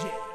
shit.